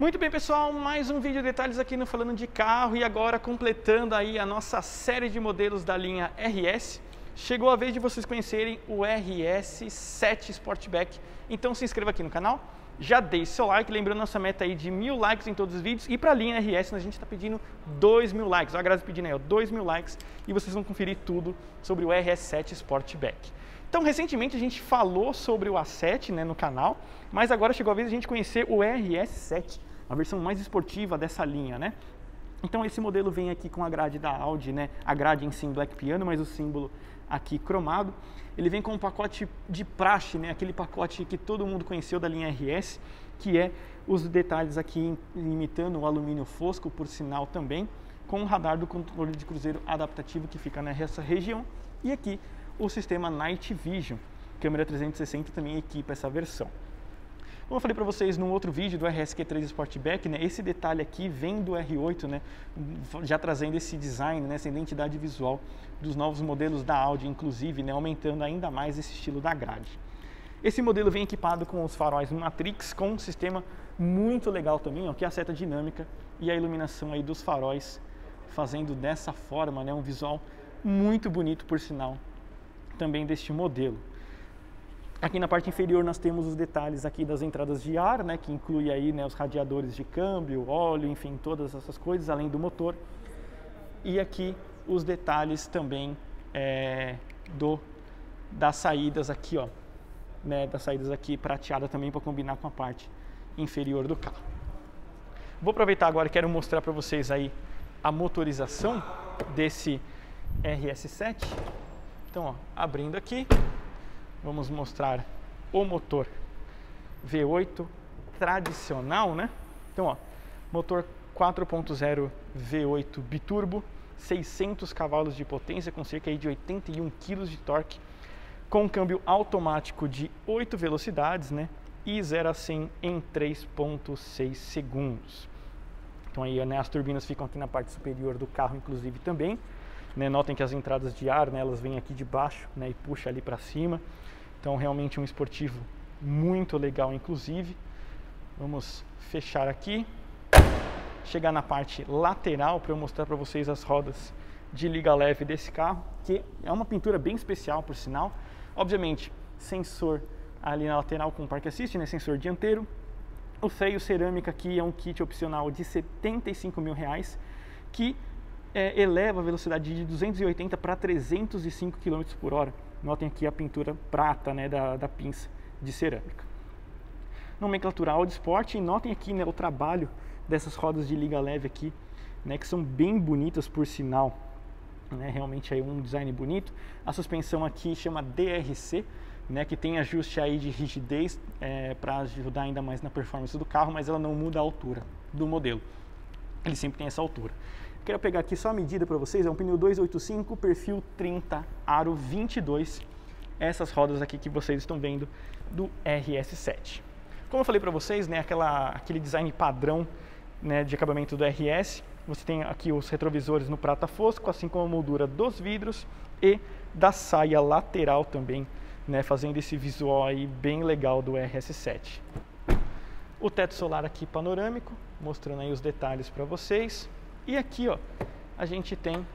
Muito bem, pessoal, mais um vídeo de detalhes aqui no Falando de Carro e agora completando aí a nossa série de modelos da linha RS. Chegou a vez de vocês conhecerem o RS7 Sportback, então se inscreva aqui no canal, já deixe seu like, lembrando nossa meta aí de mil likes em todos os vídeos e para a linha RS a gente está pedindo dois mil likes, a Grazi pedindo aí ó, dois mil likes e vocês vão conferir tudo sobre o RS7 Sportback. Então, recentemente a gente falou sobre o A7 né, no canal, mas agora chegou a vez de a gente conhecer o RS7, a versão mais esportiva dessa linha, né? Então esse modelo vem aqui com a grade da Audi, né? A grade em si em black piano, mas o símbolo aqui cromado. Ele vem com um pacote de praxe, né? Aquele pacote que todo mundo conheceu da linha RS, que é os detalhes aqui imitando o alumínio fosco, por sinal também, com o radar do controle de cruzeiro adaptativo que fica nessa região. E aqui o sistema Night Vision. Câmera 360 também equipa essa versão. Como eu falei para vocês no outro vídeo do RSQ3 Sportback, né, esse detalhe aqui vem do R8, né, já trazendo esse design, né, essa identidade visual dos novos modelos da Audi, inclusive, né, aumentando ainda mais esse estilo da grade. Esse modelo vem equipado com os faróis Matrix, com um sistema muito legal também, ó, que é a seta dinâmica e a iluminação aí dos faróis, fazendo dessa forma né, um visual muito bonito, por sinal, também deste modelo. Aqui na parte inferior nós temos os detalhes aqui das entradas de ar, né, que inclui aí né, os radiadores de câmbio, óleo, enfim, todas essas coisas, além do motor. E aqui os detalhes também é, do das saídas aqui, ó, né, das saídas aqui prateada também para combinar com a parte inferior do carro. Vou aproveitar agora e quero mostrar para vocês aí a motorização desse RS7. Então, ó, abrindo aqui, vamos mostrar o motor V8 tradicional, né? Então, ó, motor 4.0 V8 biturbo, 600 cavalos de potência com cerca de 81 kg de torque, com câmbio automático de 8 velocidades, né? E 0 a 100 em 3.6 segundos. Então aí né, as turbinas ficam aqui na parte superior do carro, inclusive também. Né? Notem que as entradas de ar, né, elas vêm aqui de baixo né, e puxa ali para cima. Então realmente um esportivo muito legal, inclusive. Vamos fechar aqui. Chegar na parte lateral para eu mostrar para vocês as rodas de liga leve desse carro, que é uma pintura bem especial, por sinal. Obviamente, sensor ali na lateral com Park Assist, né, sensor dianteiro. O freio cerâmica aqui é um kit opcional de 75 mil reais, que é, eleva a velocidade de 280 para 305 km por hora. Notem aqui a pintura prata né, da, da pinça de cerâmica. Nomenclatura Audi Sport e notem aqui né, o trabalho dessas rodas de liga leve aqui, né, que são bem bonitas por sinal. Né, realmente aí um design bonito. A suspensão aqui chama DRC, né, que tem ajuste aí de rigidez é, para ajudar ainda mais na performance do carro, mas ela não muda a altura do modelo. Ele sempre tem essa altura. Quero pegar aqui só a medida para vocês, é um pneu 285, perfil 30, aro 22. Essas rodas aqui que vocês estão vendo do RS7. Como eu falei para vocês, né, aquela, aquele design padrão né, de acabamento do RS, você tem aqui os retrovisores no prata fosco, assim como a moldura dos vidros e da saia lateral também, né, fazendo esse visual aí bem legal do RS7. O teto solar aqui panorâmico, mostrando aí os detalhes para vocês. E aqui, ó, a gente tem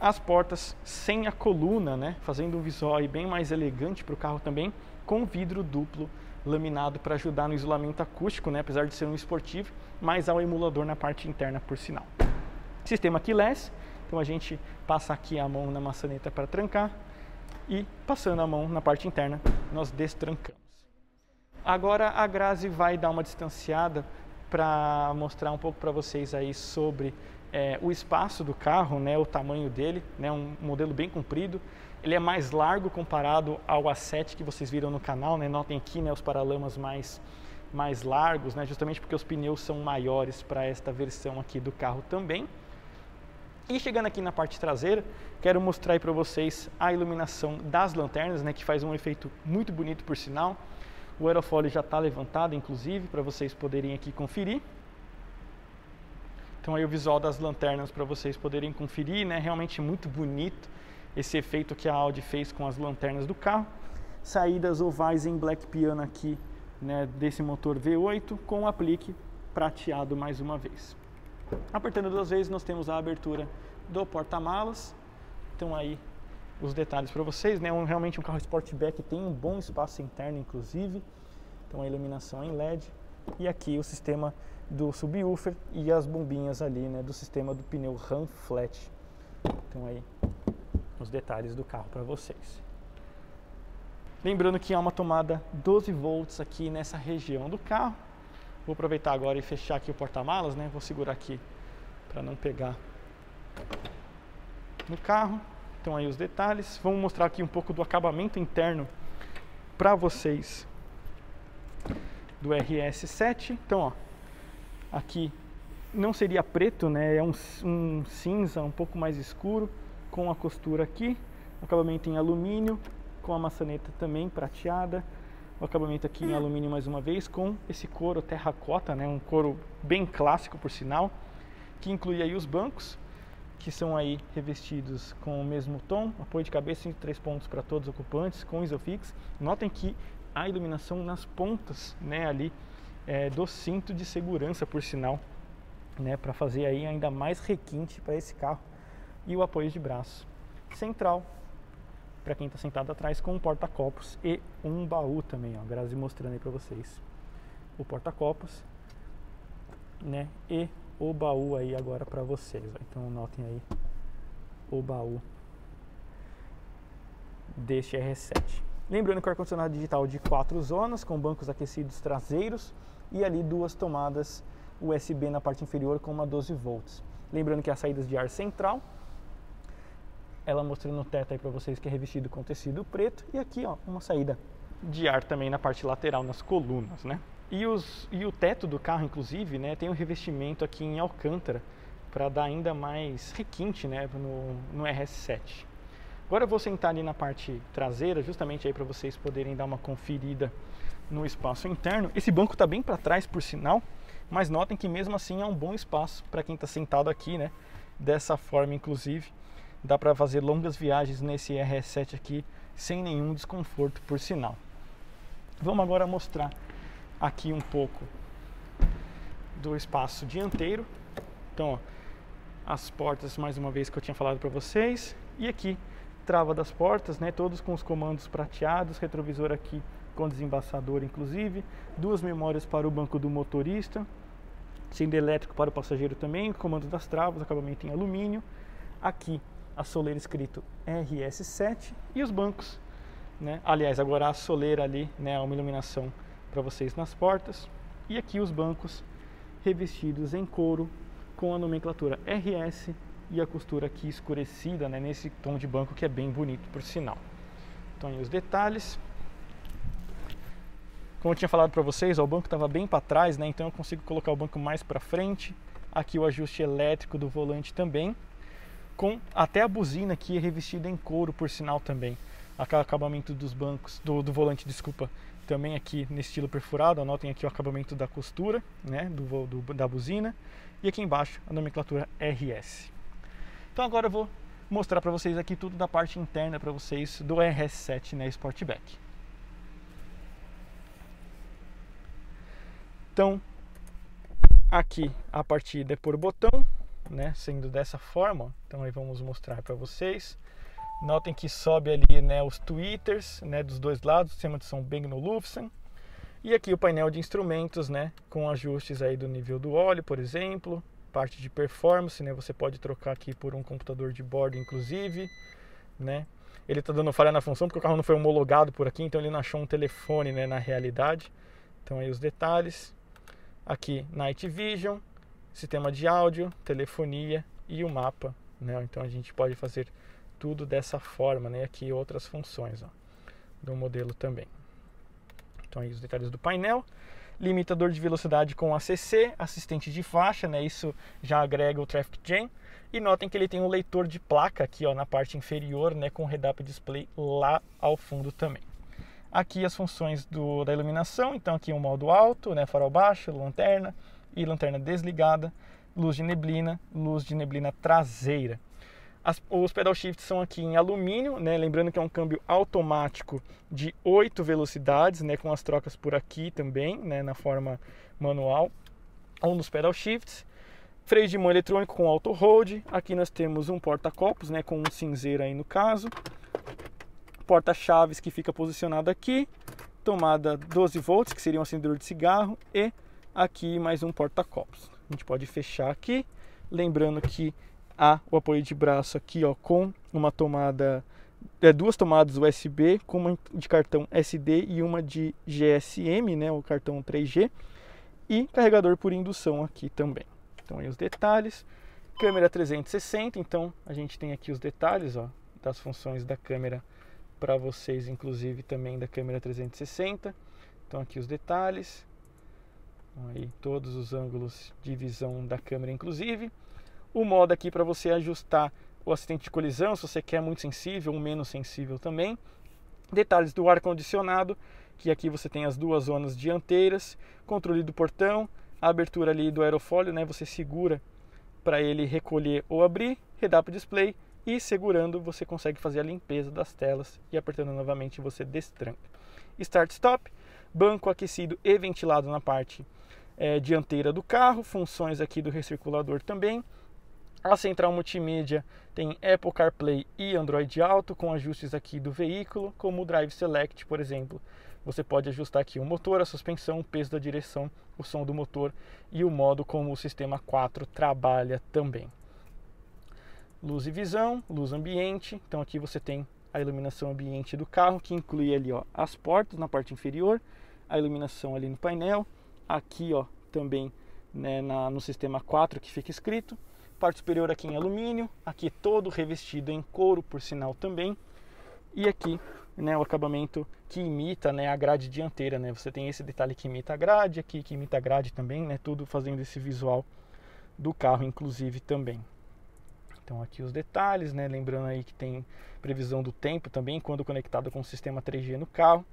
as portas sem a coluna, né? Fazendo um visual aí bem mais elegante para o carro também, com vidro duplo laminado para ajudar no isolamento acústico, né? Apesar de ser um esportivo, mas há um emulador na parte interna, por sinal. Sistema keyless, então a gente passa aqui a mão na maçaneta para trancar e passando a mão na parte interna, nós destrancamos. Agora a Grazi vai dar uma distanciada para mostrar um pouco para vocês aí sobre é, o espaço do carro, né, o tamanho dele, né, um modelo bem comprido. Ele é mais largo comparado ao A7 que vocês viram no canal, né? Notem aqui né, os paralamas mais, mais largos, né, justamente porque os pneus são maiores para esta versão aqui do carro também. E chegando aqui na parte traseira, quero mostrar para vocês a iluminação das lanternas, né, que faz um efeito muito bonito por sinal. O aerofólio já está levantado, inclusive, para vocês poderem aqui conferir. Então aí o visual das lanternas para vocês poderem conferir, né? Realmente muito bonito esse efeito que a Audi fez com as lanternas do carro. Saídas ovais em black piano aqui né, desse motor V8 com aplique prateado mais uma vez. Apertando duas vezes nós temos a abertura do porta-malas. Então aí os detalhes para vocês, né? Um, realmente um carro Sportback tem um bom espaço interno, inclusive. Então a iluminação em LED e aqui o sistema do subwoofer e as bombinhas ali, né? Do sistema do pneu Ram Flat. Então aí os detalhes do carro para vocês. Lembrando que há uma tomada 12 volts aqui nessa região do carro. Vou aproveitar agora e fechar aqui o porta-malas, né? Vou segurar aqui para não pegar no carro. Então aí os detalhes. Vamos mostrar aqui um pouco do acabamento interno para vocês do RS7. Então, ó, aqui não seria preto, né? É um, um cinza um pouco mais escuro com a costura aqui, acabamento em alumínio, com a maçaneta também prateada, o acabamento aqui em alumínio mais uma vez, com esse couro terracota, né? Um couro bem clássico por sinal, que inclui aí os bancos, que são aí revestidos com o mesmo tom, apoio de cabeça em três pontos para todos os ocupantes, com Isofix. Notem que a iluminação nas pontas, né, ali é, do cinto de segurança, por sinal, né, para fazer aí ainda mais requinte para esse carro. E o apoio de braço central, para quem está sentado atrás, com um porta-copos e um baú também, ó, Grazi mostrando aí para vocês. O porta-copos, né, e o baú aí agora para vocês. Então notem aí o baú deste R7. Lembrando que o ar-condicionado digital de quatro zonas, com bancos aquecidos traseiros e ali duas tomadas USB na parte inferior com uma 12 volts. Lembrando que as saídas de ar central, ela mostrando no teto aí para vocês que é revestido com tecido preto e aqui ó, uma saída de ar também na parte lateral, nas colunas, né? E, os, e o teto do carro, inclusive, né, tem um revestimento aqui em alcântara para dar ainda mais requinte né, no, no RS7. Agora eu vou sentar ali na parte traseira, justamente aí para vocês poderem dar uma conferida no espaço interno. Esse banco está bem para trás, por sinal, mas notem que mesmo assim é um bom espaço para quem está sentado aqui, né? Dessa forma, inclusive, dá para fazer longas viagens nesse RS7 aqui sem nenhum desconforto, por sinal. Vamos agora mostrar aqui um pouco do espaço dianteiro. Então, ó, as portas, mais uma vez que eu tinha falado para vocês, e aqui trava das portas, né, todos com os comandos prateados, retrovisor aqui com desembaçador inclusive, duas memórias para o banco do motorista, cilindro elétrico para o passageiro também, comando das travas, acabamento em alumínio, aqui a soleira escrito RS7 e os bancos, né, aliás agora a soleira ali, né, uma iluminação para vocês nas portas e aqui os bancos revestidos em couro com a nomenclatura RS e a costura aqui escurecida né, nesse tom de banco que é bem bonito por sinal. Então aí os detalhes. Como eu tinha falado para vocês, ó, o banco estava bem para trás, né, então eu consigo colocar o banco mais para frente. Aqui o ajuste elétrico do volante também, com até a buzina aqui é revestida em couro por sinal também. Acabamento dos bancos, do, do volante, desculpa, também aqui nesse estilo perfurado, anotem aqui o acabamento da costura, né, do, do, da buzina, e aqui embaixo a nomenclatura RS. Então agora eu vou mostrar para vocês aqui tudo da parte interna para vocês do RS7 né, Sportback. Então, aqui a partida é por botão, né, sendo dessa forma, então aí vamos mostrar para vocês. Notem que sobe ali né, os tweeters né, dos dois lados, o sistema de som Bang Olufsen. E aqui o painel de instrumentos, né, com ajustes aí do nível do óleo, por exemplo, parte de performance, né, você pode trocar aqui por um computador de bordo, inclusive, né. Ele está dando falha na função porque o carro não foi homologado por aqui, então ele não achou um telefone, né, na realidade. Então aí os detalhes. Aqui Night Vision, sistema de áudio, telefonia e o mapa, né. Então a gente pode fazer tudo dessa forma, né? Aqui outras funções ó, do modelo também. Então aí os detalhes do painel, limitador de velocidade com ACC, assistente de faixa, né? Isso já agrega o Traffic Jam. E notem que ele tem um leitor de placa aqui ó, na parte inferior, né? Com Head-Up Display lá ao fundo também. Aqui as funções do, da iluminação, então aqui o um modo alto, né? Farol baixo, lanterna e lanterna desligada, luz de neblina, luz de neblina traseira. As, os pedal shifts são aqui em alumínio, né? lembrando que é um câmbio automático de 8 velocidades, né? com as trocas por aqui também, né? na forma manual, um dos pedal shifts. Freio de mão eletrônico com auto hold. Aqui nós temos um porta-copos, né? com um cinzeiro aí no caso. Porta-chaves que fica posicionado aqui. Tomada 12 volts, que seria um acendedor de cigarro. E aqui mais um porta-copos. A gente pode fechar aqui. Lembrando que há o apoio de braço aqui ó, com uma tomada, é, duas tomadas USB, com uma de cartão SD e uma de GSM, né, o cartão 3G, e carregador por indução aqui também. Então aí os detalhes. Câmera 360, então a gente tem aqui os detalhes ó, das funções da câmera para vocês, inclusive também da câmera 360. Então aqui os detalhes, aí todos os ângulos de visão da câmera, inclusive o modo aqui para você ajustar o assistente de colisão, se você quer muito sensível ou menos sensível também. Detalhes do ar-condicionado, que aqui você tem as duas zonas dianteiras, controle do portão, a abertura ali do aerofólio, né? Você segura para ele recolher ou abrir, redap display e segurando você consegue fazer a limpeza das telas e apertando novamente você destranca. Start stop, banco aquecido e ventilado na parte é, dianteira do carro, funções aqui do recirculador também, a central multimídia tem Apple CarPlay e Android Auto com ajustes aqui do veículo, como o Drive Select, por exemplo. Você pode ajustar aqui o motor, a suspensão, o peso da direção, o som do motor e o modo como o sistema 4 trabalha também. Luz e visão, luz ambiente. Então aqui você tem a iluminação ambiente do carro, que inclui ali ó, as portas na parte inferior, a iluminação ali no painel, aqui ó, também né, na, no sistema 4 que fica escrito parte superior aqui em alumínio, aqui todo revestido em couro, por sinal também, e aqui né, o acabamento que imita né, a grade dianteira, né? Você tem esse detalhe que imita a grade, aqui que imita a grade também, né? Tudo fazendo esse visual do carro, inclusive também. Então aqui os detalhes, né? Lembrando aí que tem previsão do tempo também quando conectado com o sistema 3G no carro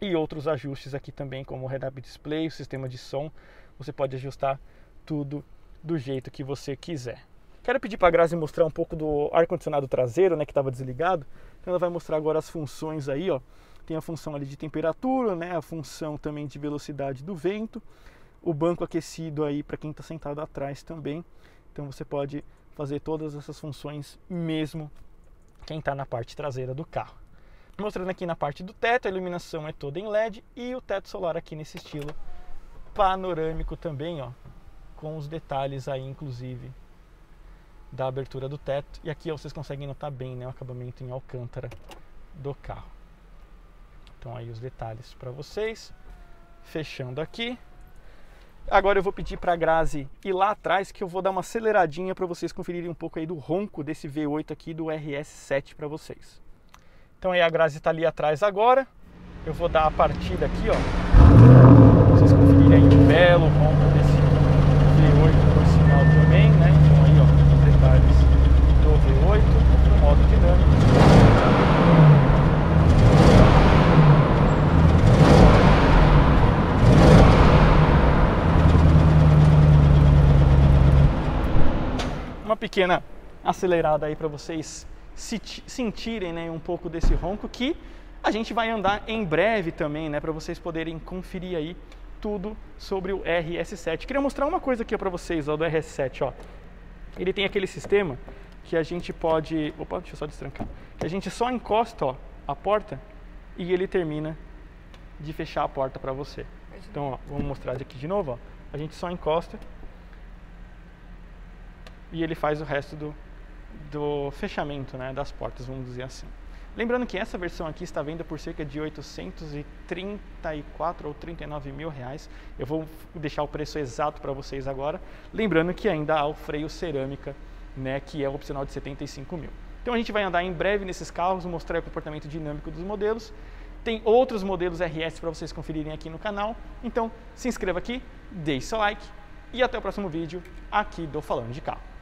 e outros ajustes aqui também, como o head-up display, o sistema de som. Você pode ajustar tudo do jeito que você quiser. Quero pedir para a Grazi mostrar um pouco do ar-condicionado traseiro, né, que estava desligado. Então ela vai mostrar agora as funções aí, ó. Tem a função ali de temperatura, né, a função também de velocidade do vento, o banco aquecido aí para quem está sentado atrás também. Então você pode fazer todas essas funções mesmo quem está na parte traseira do carro. Mostrando aqui na parte do teto, a iluminação é toda em LED e o teto solar aqui nesse estilo panorâmico também, ó com os detalhes aí, inclusive, da abertura do teto. E aqui vocês conseguem notar bem né, o acabamento em alcântara do carro. Então aí os detalhes para vocês. Fechando aqui. Agora eu vou pedir para a Grazi ir lá atrás que eu vou dar uma aceleradinha para vocês conferirem um pouco aí do ronco desse V8 aqui do RS7 para vocês. Então aí a Grazi está ali atrás agora. Eu vou dar a partida aqui, ó. Pra vocês conferirem aí um belo ronco desse também, né? Então aí, ó, os detalhes do V8 no modo dinâmico. Uma pequena acelerada aí para vocês sentirem né, um pouco desse ronco que a gente vai andar em breve também, né, para vocês poderem conferir aí tudo sobre o RS7. Queria mostrar uma coisa aqui para vocês ó, do RS7. Ó. Ele tem aquele sistema que a gente pode... Opa, deixa eu só destrancar. Que a gente só encosta ó, a porta e ele termina de fechar a porta para você. Então, ó, vamos mostrar aqui de novo. Ó. A gente só encosta e ele faz o resto do, do fechamento né, das portas, vamos dizer assim. Lembrando que essa versão aqui está venda por cerca de 834 ou 39 mil reais. Eu vou deixar o preço exato para vocês agora. Lembrando que ainda há o freio cerâmica, né, que é opcional de 75 mil. Então a gente vai andar em breve nesses carros, mostrar o comportamento dinâmico dos modelos. Tem outros modelos RS para vocês conferirem aqui no canal. Então se inscreva aqui, deixe seu like e até o próximo vídeo aqui do Falando de Carro.